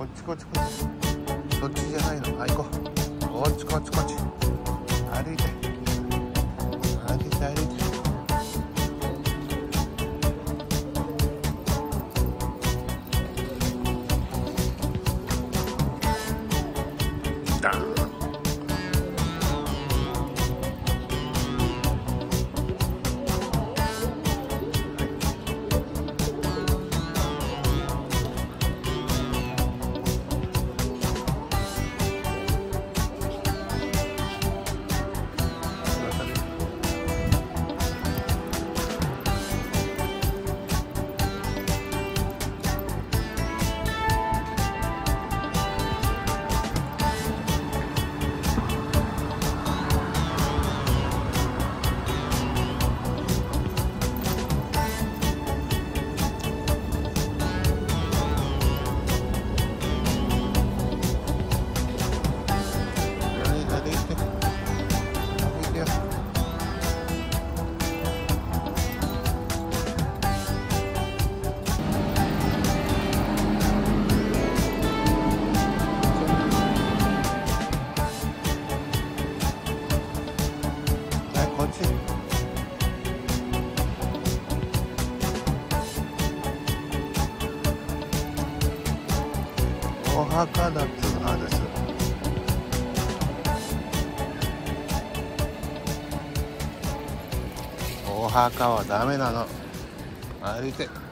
こっちこっちこっちそっちじゃないのあ行こうこっちこっちこっち歩いて歩いて歩いてダンお墓だってあです。お墓はダメなの。歩いて。